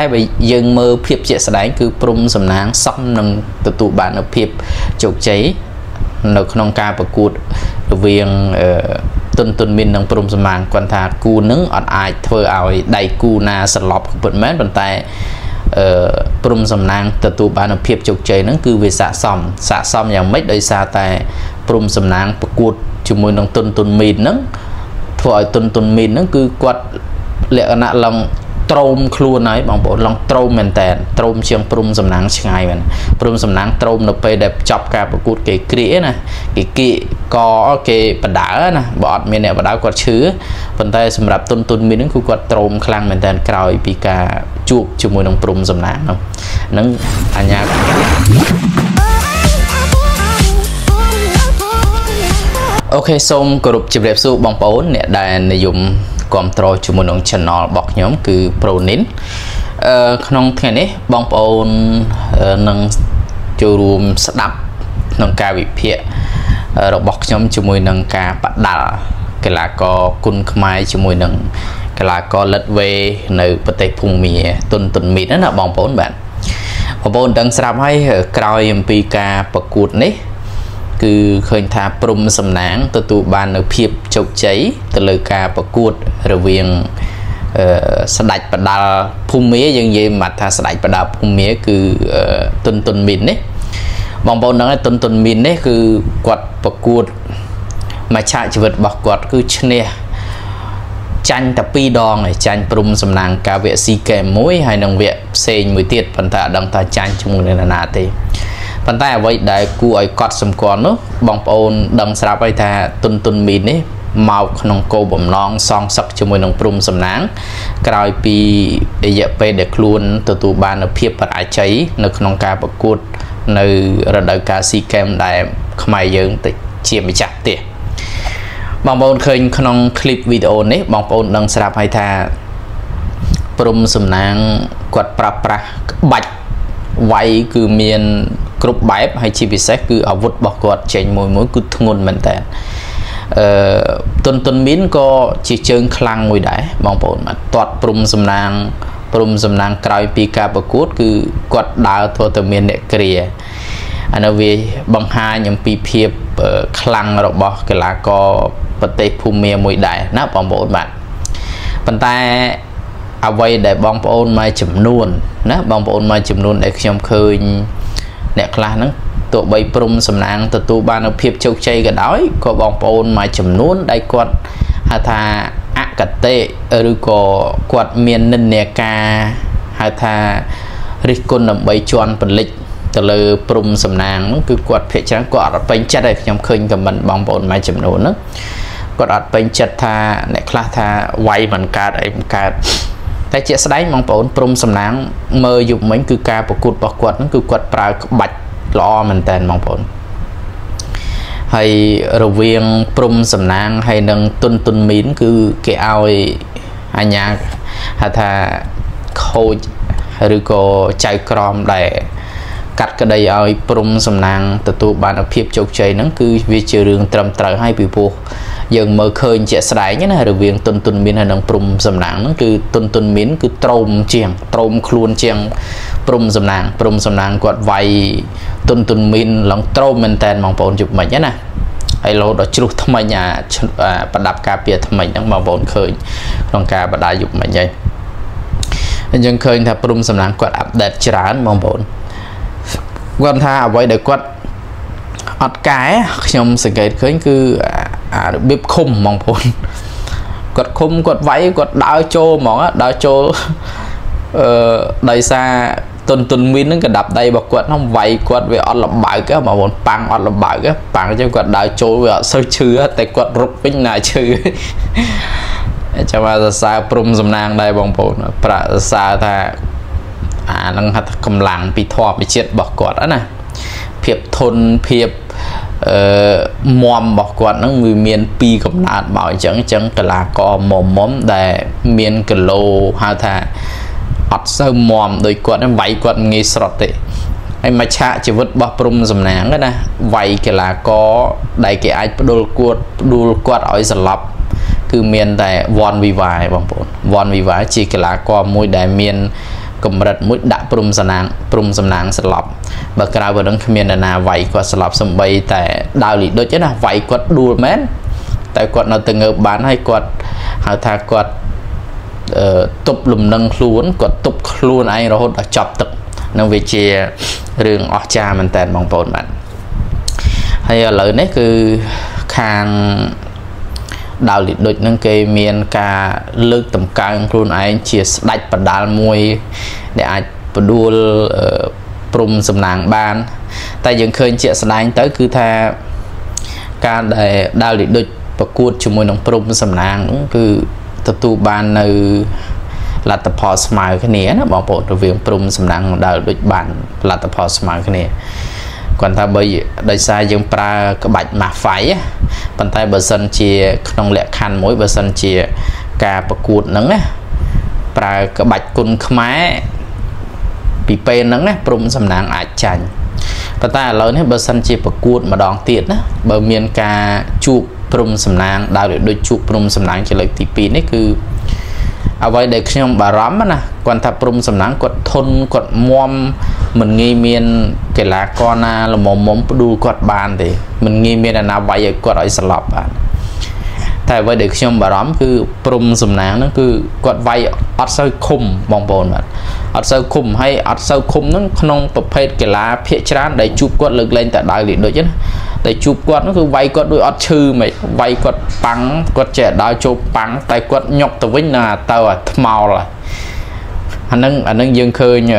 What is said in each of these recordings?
តែបើយើងមើលភាពជាក់ស្ដែងគឺព្រំសំណាងសមនឹងទទួលបាននូវភាពជោគជ័យនៅក្នុងការប្រកួតរវាងទុនទុនមាននឹងព្រំសំណាងគាត់ថាគូនឹងអត់អាចធ្វើឲ្យដៃគូណាសន្លប់ពិតមែនប៉ុន្តែអឺព្រំសំណាងទទួលបាននូវភាពជោគជ័យហ្នឹងគឺវាស័កសមស័កសមយ៉ាងម៉េចដោយសារតែព្រំសំណាងប្រកួតជាមួយនឹងទុនទុនមីនហ្នឹងធ្វើឲ្យទុនទុនមីនហ្នឹងគឺគាត់លក្ខណៈឡើង ត្រោមខ្លួនហើយបងប្អូនឡងត្រោមមែនតែនត្រោមជាងព្រំសំណាងឆ្ងាយមែនព្រំសំណាងត្រោមនៅពេលដែលចប់ការប្រកួតគេគ្រាណាគេគៀកគេបដើណាបើអត់មានអ្នកបដើគាត់ឈឺប៉ុន្តែសម្រាប់ទុនទុនមានហ្នឹងគឺគាត់ត្រោមខ្លាំងមែនតែនក្រោយពីការជួបជាមួយនឹងព្រំសំណាងហ្នឹងអញ្ញាអូខេសូមគោរពជម្រាបសួរបងប្អូនអ្នកដែលនិយម គ្រប់គ្រងជាមួយនឹង channel របស់ខ្ញុំគឺ Pronin អឺក្នុងថ្ងៃនេះបងប្អូននឹងចូលរួមស្ដាប់ក្នុងការវិភាគរបស់ខ្ញុំជាមួយនឹងការបដាល់កីឡាករគុណខ្មែរជាមួយនឹងកីឡាករលិតវេនៅប្រទេសភូមាទុនទុនមីតណាបងប្អូនបាទបងប្អូនដឹងស្រាប់ហើយក្រោយអំពីការប្រកួតនេះ គឺឃើញថាព្រំសំណាងទទួលបាននៅភាពជោគជ័យទៅលើការប្រកួតរវាងអឺស្ដេចបដាល់ភូមាយើងនិយាយមកថាស្ដេចបដាល់ភូមាគឺទុនទុនមីននេះបងប្អូនដឹងហើយទុនទុនមីននេះគឺគាត់ប្រកួតមួយឆាកជីវិតរបស់គាត់គឺឈ្នះចាញ់តែ2ដងឯចាញ់ព្រំសំណាងការវគ្គស៊ីកេមមួយហើយនិងវគ្គផ្សេងមួយទៀតប៉ុន្តែអត់ដឹងថាចាញ់ជាមួយនឹងណាទេ ប៉ុន្តែអ្វីដែលគួរឲ្យកត់សម្គាល់នោះបងប្អូនដឹងស្រាប់ហើយថាទុនទុនមីននេះមកក្នុងគោលបំណងសងសឹកជាមួយនឹងព្រំសំណាងក្រោយពីរយៈពេលដែលខ្លួនទទួលបាននូវភាពបរាជ័យនៅក្នុងការប្រកួតនៅរដូវកាលស៊ីហ្គេមដែលខ្មែរយើងទៅជាម្ចាស់ផ្ទះបងប្អូនឃើញក្នុងคลิปវីដេអូនេះបងប្អូនដឹងស្រាប់ហើយថាព្រំសំណាងគាត់ប្រើប្រាស់ក្បាច់វាយគឺមាន គ្រប់បែបហើយជាពិសេសគឺអាវុធរបស់គាត់ចេញមួយមួយគឺធ្ងន់មែនតើអឺទុនទុនមីនក៏ជាជើងខ្លាំងមួយដែរបងប្អូនបាទទាត់ព្រំសំណាងព្រំសំណាងក្រោយពីការប្រកួត គឺគាត់ដើរធ្វើទៅមានអ្នកគ្រាអានោះវាបង្ហាញអំពីភាពខ្លាំងរបស់កីឡាករប្រទេសភូមាមួយដែរណាបងប្អូនបាទប៉ុន្តែអ្វីដែលបងប្អូនមួយចំនួនណាបងប្អូនមួយចំនួនដែលខ្ញុំឃើញ អ្នកខ្លះហ្នឹងទោះបីព្រំសំណាងទទួលបាននូវភាពជោគជ័យក៏ដោយក៏បងប្អូនមួយចំនួនដែលគាត់ហៅថាអកតេឬក៏គាត់មាននិន្នាការហៅថារិះគន់ដើម្បីជន់ពលិចទៅលើព្រំសំណាងហ្នឹងគឺគាត់ភាកច្រើនគាត់អត់ពេញចិត្តហើយខ្ញុំឃើញខមមិនបងប្អូនមួយចំនួនហ្នឹងគាត់អត់ពេញចិត្តថាអ្នកខ្លះថាវាយមិនកើតអីមិនកើត តែជាក់ស្ដែងបងប្អូនព្រំសំណាងមើលយុគមិញគឺការប្រកួតរបស់គាត់ហ្នឹងគឺគាត់ប្រើក្បាច់ល្អមែនតើបងប្អូនហើយរវាងព្រំសំណាងហើយនឹងទុនទុនមីនគឺគេឲ្យអញ្ញាហៅថាខូចឬក៏ចៅក្រមដែលកាត់ក្តីឲ្យព្រំសំណាងទទួលបានភាពជោគជ័យហ្នឹងគឺវាជារឿងត្រឹមត្រូវហើយពីព្រោះ យើងមើលឃើញជាក់ស្ដែងណារវាងទុនទុនមានហើយនិងព្រំសំណាងហ្នឹងគឺទុនទុនមានគឺត្រោមជាងត្រោមខ្លួនជាងព្រំសំណាងព្រំសំណាងគាត់វាយទុនទុនមានឡើងត្រោមមែនតែនបងប្អូនជុំមិញណាហើយលោដល់ជ្រុះថ្មិញអាប្រដាប់ការពារថ្មិញហ្នឹងបងប្អូនឃើញក្នុងការបដាយុបមិញហើយអញ្ចឹងឃើញថាព្រំសំណាងគាត់អាប់ដេតច្រើនបងប្អូនគាត់ថាអ្វីដែលគាត់អត់កែខ្ញុំសង្កេតឃើញគឺ អារបៀបឃុំបងប្អូនគាត់ឃុំគាត់វាយគាត់ដើរចូលហ្មងដើរចូលអឺដោយសារទុនទុនមីនហ្នឹងកដាប់ដៃរបស់គាត់ហ្នឹងវាយគាត់វាអត់លបើកបងប្អូនប៉ាំងអត់លបើកប៉ាំងអញ្ចឹងគាត់ដើរចូលវាអត់សូវឈឺតែគាត់រុកវិញណាឈឺចាំមកសរសើរព្រំសំណាងដែរបងប្អូនប្រាក់សរសើរថាអានឹងហៅថាកម្លាំងពីធម៌វិជាតិរបស់គាត់ណាភាពធន់ភាព អឺមមរបស់គាត់ហ្នឹងវាមានពីរកំណើតមកអញ្ចឹងអញ្ចឹងកីឡាករមុំមុំដែលមានគីឡូហៅថាអត់សូវមមដោយគាត់ហ្នឹងវាយគាត់ងាយស្រុតទេហើយមកឆាកជីវិតរបស់ព្រំសំណាងណាវាយកីឡាករដែលគេអាចផ្ដួលគាត់ផ្ដួលគាត់ឲ្យស្លាប់គឺមានតែ one viva បងប្អូន one viva ជាកីឡាករមួយដែលមាន កម្រិតមួយដាក់ព្រំសំណាងព្រំសំណាងស្លាប់បើក្រៅពីនឹងគ្មាននរណាវាយគាត់ស្លាប់សំបីតែដាវលីដូចណាវាយគាត់ដួលមែនតែគាត់នៅតែងើបបានហើយគាត់ហៅថាគាត់អឺទប់លំនឹងខ្លួនគាត់ទប់ខ្លួនឯងរហូតដល់ចប់ទឹកនឹងវាជារឿងអស្ចារ្យមែនតើបងប្អូនបាទហើយឥឡូវនេះគឺខាង ដាវលីដូចនឹងគេមានការលើកតម្កើងខ្លួនឯងជាស្ដេចបដាលមួយ ដែលអាចបដួលព្រំសំណាងបាន តែយើងឃើញជាក់ស្ដែងទៅគឺថាការដែលដាវលីដូចប្រកួតជាមួយនឹងព្រំសំណាងនោះគឺទទួលបាននៅលទ្ធផលស្មើគ្នាណាបងប្អូនរវាងព្រំសំណាងដាវដូចបានលទ្ធផលស្មើគ្នា គាត់ថាបើដោយសារយើងប្រើក្បាច់ម៉ាហ្វៃប៉ុន្តែបើសិនជា ក្នុងលក្ខខណ្ឌមួយបើសិនជាការប្រកួតហ្នឹងណាប្រើក្បាច់គុណខ្មែរពីពេលហ្នឹងណាព្រំសំណាងអាចចាញ់ប៉ុន្តែឥឡូវនេះបើសិនជាប្រកួតម្ដងទៀតណាបើមានការជួបព្រំសំណាងដើរដូចជួបព្រំសំណាងជាលើកទី2នេះគឺ អ្វីដែលខ្ញុំបារម្ភណាគាត់ថាព្រំសំណាងគាត់ធន់គាត់មមមិនងាយមានកីឡាករណាល្មមមុំផ្ដួលគាត់បានទេមិនងាយមានអាណាវាយឲ្យគាត់ឲ្យស្លាប់បានតែអ្វីដែលខ្ញុំបារម្ភគឺព្រំសំណាងហ្នឹងគឺគាត់វាយអត់សូវឃុំបងប្អូនបាទអត់សូវឃុំហើយអត់សូវឃុំហ្នឹងក្នុងប្រភេទកីឡាភាគច្រើនដែលជួបគាត់លើកលែងតែដៅលីដូចណា តែជួបគាត់ហ្នឹងគឺវាយគាត់ដូចអត់ឈឺហ្មងវាយគាត់ប៉ាំងគាត់ចេះដើរចូលប៉ាំងតែគាត់ញុកទៅវិញនៅទៅអាថ្មោលអាហ្នឹងអាហ្នឹងយើងឃើញ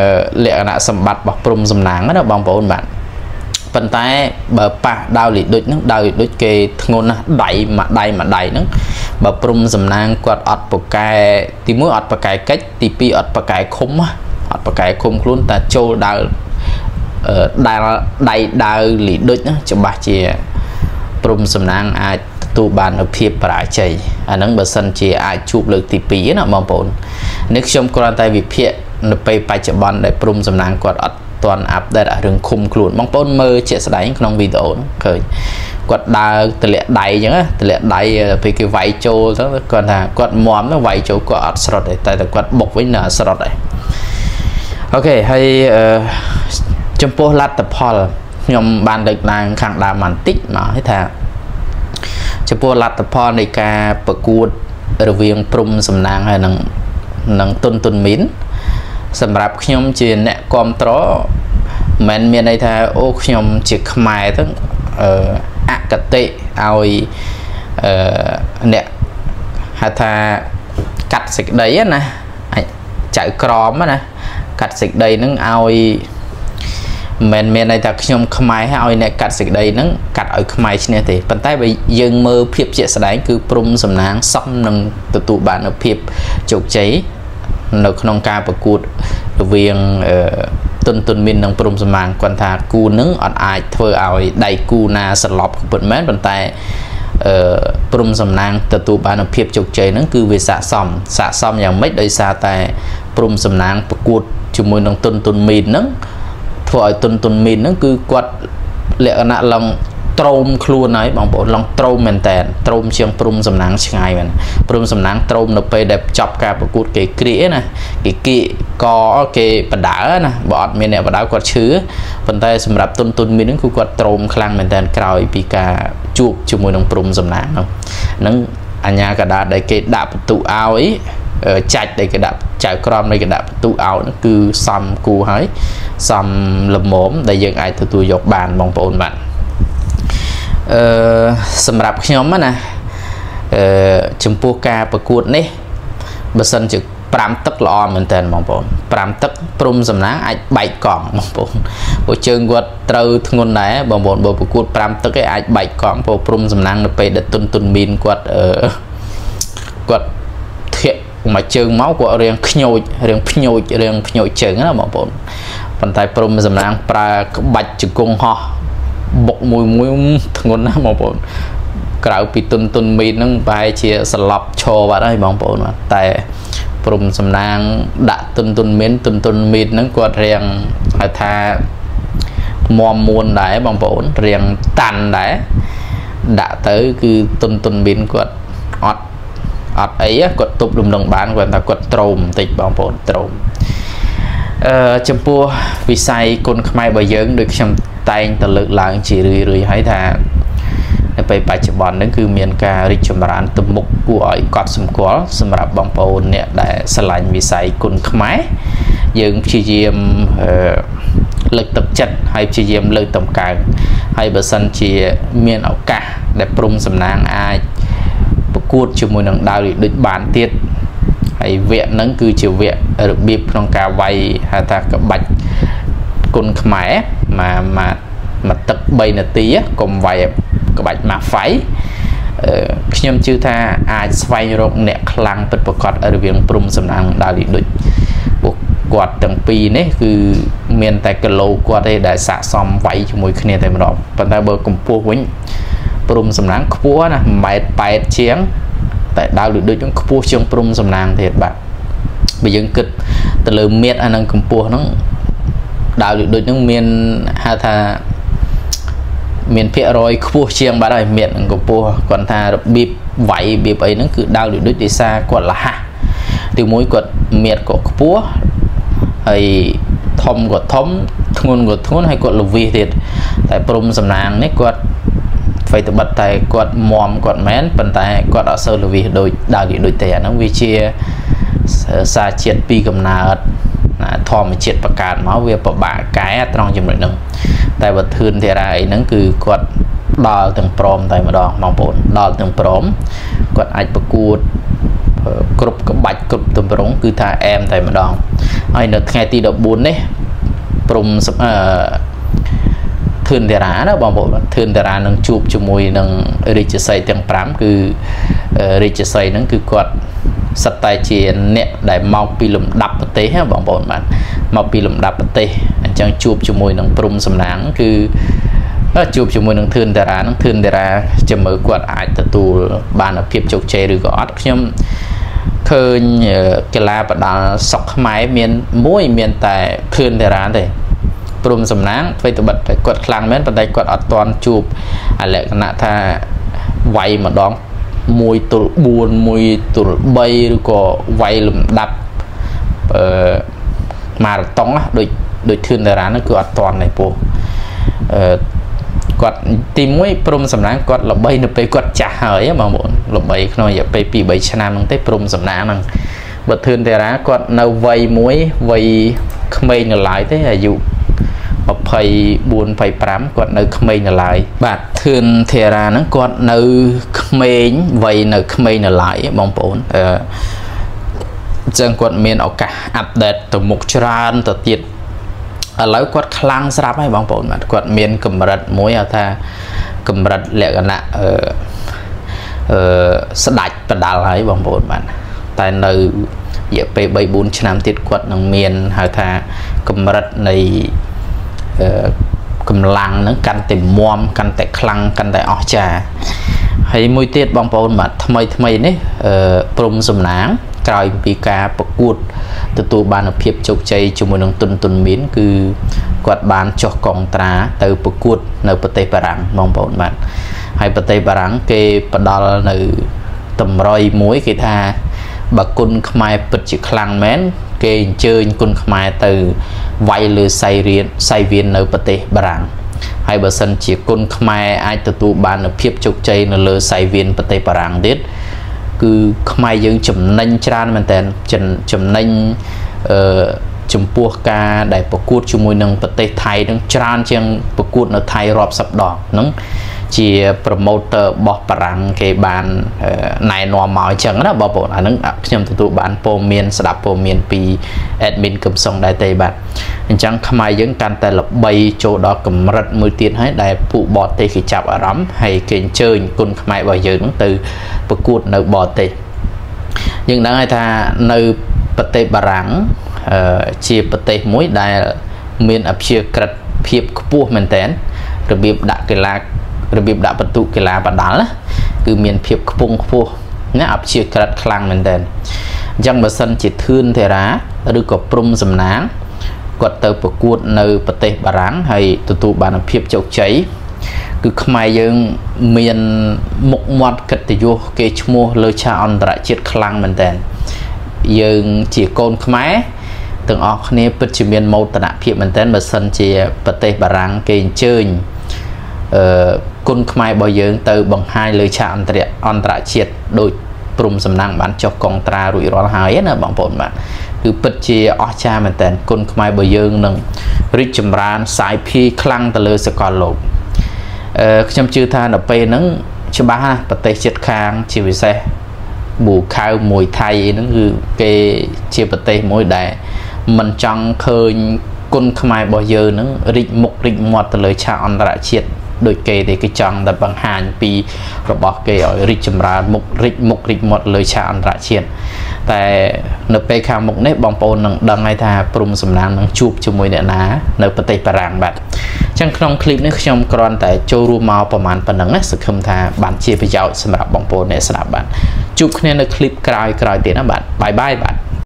លក្ខណៈសម្បត្តិរបស់ព្រំសំណាងណាបងប្អូនបាទប៉ុន្តែបើប៉ះដាវលីដូចហ្នឹងដាវលីដូចគេធ្ងន់ណាស់ដៃមួយដៃមួយដៃហ្នឹងបើព្រំសំណាងគាត់អត់ប្រកែទី1អត់ប្រកែកិច្ចទី2អត់ប្រកែឃុំអត់ប្រកែឃុំខ្លួនតែចូលដាវ ដែលដៃដាវលីដូចណាច្បាស់ជាព្រំសំណាងអាចទទួលបាននូវភាពបរាជ័យអាហ្នឹងបើសិនជាអាចជួបលើកទី2ណាបងប្អូននេះខ្ញុំគ្រាន់តែវិភាគនៅពេលបច្ចុប្បន្នដែលព្រំសំណាងគាត់អត់ទាន់អាប់ដេតរឿងឃុំខ្លួនបងប្អូនមើលជាក់ស្ដែងក្នុងវីដេអូហ្នឹងឃើញគាត់ដើរទម្លាក់ដៃអញ្ចឹងទម្លាក់ដៃពេលគេវាយចូលទៅគាត់ថាគាត់មមទៅវាយចូលគាត់អត់ស្រុតទេតែតែគាត់បុកវិញនៅអត់ស្រុតទេអូខេហើយ ចំពោះលទ្ធផលខ្ញុំបានលើកឡើងខាងដើមបន្តិចមកឲ្យថាចំពោះលទ្ធផលនៃការប្រកួតរវាងព្រំសំណាងហើយនឹងនឹងតុនតុនមីនសម្រាប់ខ្ញុំជាអ្នកគ្រប់ត្រមិនមានន័យថាអូខ្ញុំជាខ្មែរទៅអឺអកតិឲ្យអឺអ្នកហៅថាកាត់សេចក្តីណាចៅក្រមណាកាត់សេចក្តីនឹងឲ្យ មិនមែនមានន័យថាខ្ញុំខ្មែរឲ្យអ្នកកាត់សេចក្តីហ្នឹងកាត់ឲ្យខ្មែរឈ្នះទេប៉ុន្តែបើយើងមើលភាពជាក់ស្ដែងគឺព្រំសំណាងសមនឹងទទួលបាននូវភាពជោគជ័យនៅក្នុងការប្រកួតរវាងទុនទុនមាននឹងព្រំសំណាងគាត់ថាគូនឹងអត់អាចធ្វើឲ្យដៃគូណាសន្លប់ពិតមែនប៉ុន្តែអឺព្រំសំណាងទទួលបាននូវភាពជោគជ័យហ្នឹងគឺវាស័កសមស័កសមយ៉ាងម៉េចដោយសារតែព្រំសំណាងប្រកួតជាមួយនឹងទុនទុនមីនហ្នឹង ធ្វើឲ្យទុនទុនមីនហ្នឹងគឺគាត់លក្ខណៈឡើងត្រោមខ្លួនហើយបងប្អូនឡងត្រោមមែនតែនត្រោមជាងព្រំសំណាងឆ្ងាយមែនព្រំសំណាងត្រោមនៅពេលដែលចប់ការប្រកួតគេគ្រាណាគេគៀកគេបដើណាបើអត់មានអ្នកបដើគាត់ឈឺប៉ុន្តែសម្រាប់ទុនទុនមានហ្នឹងគឺគាត់ត្រោមខ្លាំងមែនតែនក្រោយពីការជួបជាមួយនឹងព្រំសំណាងហ្នឹងហ្នឹងអញ្ញាកដាដែលគេដាក់បន្ទុឲ្យ ចាច់ដែលគេដាក់ចៅក្រមនៃគេដាក់បន្ទុឲ្យនោះគឺសំគូហើយសំលមមដែលយើងអាចទទួលយកបានបងប្អូនបាទអឺសម្រាប់ខ្ញុំណាអឺចំពោះការប្រកួតនេះបើសិនជា5ទឹកល្អមែនតើបងប្អូន5ទឹកព្រំសំណាងអាចបែកកង់បងប្អូនព្រោះជើងគាត់ត្រូវធ្ងន់ដែរបងប្អូនបើប្រកួត5ទឹកឯងអាចបែកកង់ព្រោះព្រំសំណាងនៅពេលដែលទុនទុនមានគាត់អឺគាត់ធាក់ មួយជើងមកគាត់រៀងខ្ញូចរៀងភ្ញូចរៀងភ្ញូចជើងណាបងប្អូនប៉ុន្តែព្រំសំណាងប្រើក្បាច់ជង្គង់ហោះបុកមួយមួយធ្ងន់ណាស់បងប្អូនក្រៅពីទុនទុនមីតហ្នឹងប្រហែលជាស្លាប់ឈរបាត់ហើយបងប្អូនតែព្រំសំណាងដាក់ទុនទុនមីនទុនទុនមីតហ្នឹងគាត់រៀងហៅថាមមមួនដែរបងប្អូនរៀងតាន់ដែរដាក់ទៅគឺទុនទុនមីនគាត់អត់ អត់អីគាត់ទប់លំនឹងបានគាត់ថាគាត់ត្រោមបន្តិចបងប្អូនត្រោមអឺចំពោះវិស័យគុណខ្មែររបស់យើងដូចខ្ញុំតែងតែលើកឡើងជារឿយរឿយហើយថានៅពេលបច្ចុប្បន្នហ្នឹងគឺមានការរីកចម្រើនទៅមុខគួរឲ្យកត់សម្គាល់សម្រាប់បងប្អូនអ្នកដែលស្រឡាញ់វិស័យគុណខ្មែរយើងព្យាយាមលើកទឹកចិត្តហើយព្យាយាមលើកតម្កើងហើយបើសិនជាមានឱកាសដែលព្រំសំណាងអាចប្រកួ តជាមួយនឹងដាវលីដូចបានទៀតហើយវគ្គហ្នឹងគឺជាវគ្គរបៀបក្នុងការវាយហៅថាក្បាច់គុណខ្មែរមកមកមកទឹក3នាទីកុំវាយក្បាច់ម៉ាហ្វៃខ្ញុំជឿថាអាចស្វែងរកអ្នកខ្លាំងពិតប្រាកដរវាងព្រំសំណាងដាលីដូចពួកគាត់ទាំងពីរនេះគឺមានតែគីឡូគាត់ទេដែលស័កសមវាយជាមួយគ្នាតែម្ដងប៉ុន្តែបើកម្ពស់វិញព្រំសំណាងខ្ពស់ណា1ម៉ែត្រ8ជាង តែដាវលីដូចហ្នឹងខ្ពស់ជាងព្រំសំណាងទៀតបាទបើយើងគិតទៅលើមៀតអានឹងកម្ពស់ហ្នឹងដាវលីដូចហ្នឹងមានហៅថាមានភាគរយខ្ពស់ជាងបាត់ហើយមានកម្ពស់គាត់ថារបៀបវាយរបៀបអីហ្នឹងគឺដាវដូចដូចសារគាត់លះទីមួយគាត់មានក៏ខ្ពស់ហើយធំក៏ធំធ្ងន់ក៏ធ្ងន់ហើយគាត់លវិសទៀតតែព្រំសំណាងនេះគាត់ អ្វីត្បិតតែគាត់មមគាត់មែនប៉ុន្តែគាត់អត់សូវលវិសដូចដាវដូចទេអាហ្នឹងវាជាសារជាតិពីកំណើតធម្មជាតិបង្កើតមកវាពិបាកកែត្រង់ចំណុចហ្នឹងតែបើធឿនធារាអីហ្នឹងគឺគាត់ដល់ទាំងព្រមតែម្ដងបងប្អូនដល់ទាំងព្រមគាត់អាចប្រកួតគ្រប់ក្បាច់គ្រប់ទម្រង់គឺថាអែមតែម្ដងហើយនៅថ្ងៃទី14នេះព្រំអឺ ធឿនតារាណាបងប្អូនធឿនតារានឹងជួបជាមួយនឹងរាជសីទាំង5គឺរាជសីហ្នឹងគឺគាត់សិតតែជាអ្នកដែលមកពីលំដាប់ប្រទេសបងប្អូនបាទមកពីលំដាប់ប្រទេសអញ្ចឹងជួបជាមួយនឹងព្រំសំណាងគឺជួបជាមួយនឹងធឿនតារានឹងធឿនតារាចាំមើលគាត់អាចទទួលបានភាពជោគជ័យឬក៏អត់ខ្ញុំឃើញកីឡាបដាល់សុកខ្មែរមានមួយមានតែធឿនតារាទេ ព្រំសំណាងអ្វីត្បិតតែគាត់ខ្លាំងមែនប៉ុន្តែគាត់អត់ទាន់ជួបលក្ខណៈថាវាយម្ដង1ទល់4 1ទល់3ឬក៏វាយលំដាប់អឺម៉ារ៉ាតុងដូចដូចធឿនតារាហ្នឹងគឺអត់តាន់ទេពោះអឺគាត់ទី1ព្រំសំណាងគាត់ល្បីនៅពេលគាត់ចាស់ហើយបងប្អូនល្បីក្នុងរយៈពេល2 3ឆ្នាំហ្នឹងទេព្រំសំណាងហ្នឹងបើធឿនតារាគាត់នៅវ័យមួយវ័យក្មេងនៅឡើយទេអាយុ 24 25គាត់នៅក្មេងនៅឡើយបាទធឿនធារាហ្នឹងគាត់នៅក្មេងវ័យនៅក្មេងនៅឡើយបងប្អូនអឺអញ្ចឹងគាត់មានឱកាសអាប់ដេតទៅមុខច្រើនទៅទៀតឥឡូវគាត់ខ្លាំងស្រាប់ហើយបងប្អូនបាទគាត់មានកម្រិតមួយហៅថាកម្រិតលក្ខណៈអឺអឺស្ដាច់បដាល់ហើយបងប្អូនបាទតែនៅរយៈពេល3 4ឆ្នាំទៀតគាត់នឹងមានហៅថាកម្រិតនៃ កម្លាំងហ្នឹងកាន់តែមមកាន់តែខ្លាំងកាន់តែអស្ចារ្យហើយមួយទៀតបងប្អូនបាទថ្មីថ្មីនេះព្រំសំណាងក្រោយពីការប្រកួតទទួលបានភាពជោគជ័យជាមួយនឹងទុនទុនមាន គឺគាត់បានចុះកងត្រាទៅប្រកួត នៅប្រទេសបារាំងបងប្អូនបាទហើយប្រទេសបារាំងគេផ្ដល់នៅតម្រុយមួយគេថាបើគុណខ្មែរពិតជាខ្លាំងមែន គេអញ្ជើញគុណខ្មែរទៅវាយលើសៃរៀនសៃវៀននៅប្រទេសបារាំងហើយបើសិនជាគុណខ្មែរអាចទទួលបាននូវភាពជោគជ័យនៅលើសៃវៀនប្រទេសបារាំងទៀតគឺខ្មែរយើងចំណេញច្រើនមែនតើចំណេញអឺចំពោះការដែលប្រកួតជាមួយនឹងប្រទេសថៃនឹងច្រើនជាងប្រកួតនៅថៃរាប់សិបដងហ្នឹង ជា promoter របស់បារាំងគេបានណែនាំមកអញ្ចឹងណាបងប្អូនអាហ្នឹងខ្ញុំទទួលបានព័ត៌មានស្ដាប់ព័ត៌មានពី admin កំសុងដែរទេបាទអញ្ចឹងខ្មែរយើងកាន់តែល្បីចូលដល់កម្រិតមួយទៀតហើយដែលពួកបរទេសគេចាប់អារម្មណ៍ហើយគេអញ្ជើញគុណខ្មែររបស់យើងហ្នឹងទៅប្រកួតនៅបរទេសយើងដឹងហើយថានៅប្រទេសបារាំងជាប្រទេសមួយដែលមានអព្យាក្រឹតភាពខ្ពស់មែនតើរបៀបដាក់កីឡា របៀបដាក់បន្ទុកកីឡាបដាល់ណាគឺមានភាពខ្ពង់ខ្ពស់ណាអព្យាក្រឹតខ្លាំងមែនតើអញ្ចឹងបើសិនជាធឿនទេរ៉ាឬក៏ព្រំសំណាងគាត់ទៅប្រកួតនៅប្រទេសបារាំងហើយទទួលបានភាពជោគជ័យគឺខ្មែរយើងមានមុខមាត់កិត្តិយសគេឈ្មោះលើឆាកអន្តរជាតិខ្លាំងមែនតើយើងជាកូនខ្មែរទាំងអស់គ្នាពិតជាមានមោទនភាពមែនទែនបើសិនជាប្រទេសបារាំងគេអញ្ជើញអឺ គុណខ្មែររបស់យើងទៅបង្ហាញលើឆាកអន្តរអន្តរជាតិដោយព្រំសំណាងបានចុះកងត្រារួចរាល់ហើយណាបងប្អូនបាទគឺពិតជាអស្ចារ្យមែនតើគុណខ្មែររបស់យើងនឹងរីកចម្រើនសាយភាយខ្លាំងទៅលើសកលលោកអឺខ្ញុំជឿថានៅពេលហ្នឹងច្បាស់ណាប្រទេសជិតខាងជាពិសេសប៊ូខៅមួយថៃហ្នឹងគឺគេជាប្រទេសមួយដែលមិនចង់ឃើញគុណខ្មែររបស់យើងហ្នឹងរីកមុខរីកមាត់ទៅលើឆាកអន្តរជាតិ ដូចគេទេគេចង់តែបង្ហាញពីរបស់គេឲ្យរីកចម្រើនមុខរីកមុខរីកមាត់លើឆាកអន្តរជាតិតែនៅពេលខាងមុខនេះបងប្អូននឹងដឹងហើយថាព្រំសំណាងនឹងជួបជាមួយអ្នកណានៅប្រទេសបារាំងបាទអញ្ចឹងក្នុងคลิปនេះខ្ញុំគ្រាន់តែចូលរួមមកប្រហែលប៉ុណ្ណឹងណាសង្ឃឹមថាបានជាប្រយោជន៍សម្រាប់បងប្អូនអ្នកស្ដាប់បាទជួបគ្នានៅคลิปក្រោយៗទៀតណាបាទបាយបាយបាទ